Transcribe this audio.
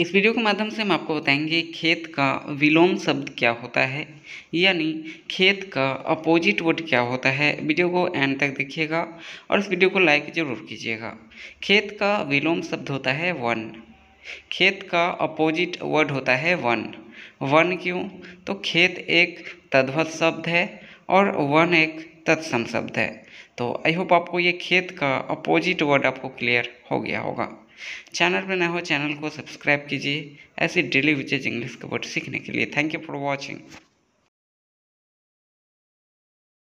इस वीडियो के माध्यम से हम आपको बताएँगे खेत का विलोम शब्द क्या होता है, यानी खेत का अपोजिट वर्ड क्या होता है। वीडियो को एंड तक देखिएगा और इस वीडियो को लाइक ज़रूर कीजिएगा। खेत का विलोम शब्द होता है वन। खेत का अपोजिट वर्ड होता है वन। वन क्यों? तो खेत एक तद्भत शब्द है और वन एक तत्सम शब्द है। तो आई होप आपको ये खेत का अपोजिट वर्ड आपको क्लियर हो गया होगा। चैनल पर नए हो चैनल को सब्सक्राइब कीजिए। ऐसे डेली विचेज इंग्लिश का वर्ड सीखने के लिए। Thank you for watching